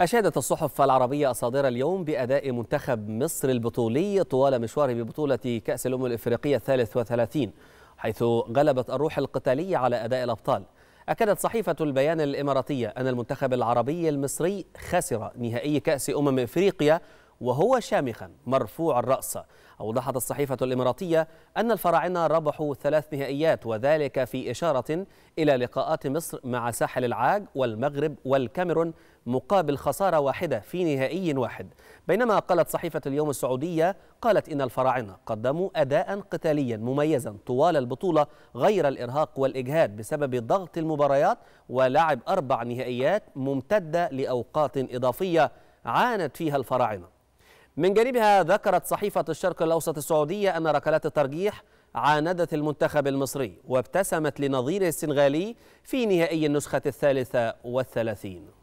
أشادت الصحف العربية الصادرة اليوم بأداء منتخب مصر البطولي طوال مشواره ببطولة كأس الأمم الإفريقية الثالث وثلاثين حيث غلبت الروح القتالية على أداء الأبطال. أكدت صحيفة البيان الإماراتية أن المنتخب العربي المصري خسر نهائي كأس أمم إفريقيا وهو شامخا مرفوع الرأس. أوضحت الصحيفة الإماراتية أن الفراعنة ربحوا ثلاث نهائيات وذلك في إشارة إلى لقاءات مصر مع ساحل العاج والمغرب والكاميرون مقابل خسارة واحدة في نهائي واحد. بينما قالت صحيفة اليوم السعودية قالت إن الفراعنة قدموا أداء قتاليا مميزا طوال البطولة غير الإرهاق والإجهاد بسبب ضغط المباريات ولعب أربع نهائيات ممتدة لأوقات إضافية عانت فيها الفراعنة. من جانبها ذكرت صحيفة الشرق الأوسط السعودية أن ركلات الترجيح عاندت المنتخب المصري وابتسمت لنظيره السنغالي في نهائي النسخة الثالثة والثلاثين.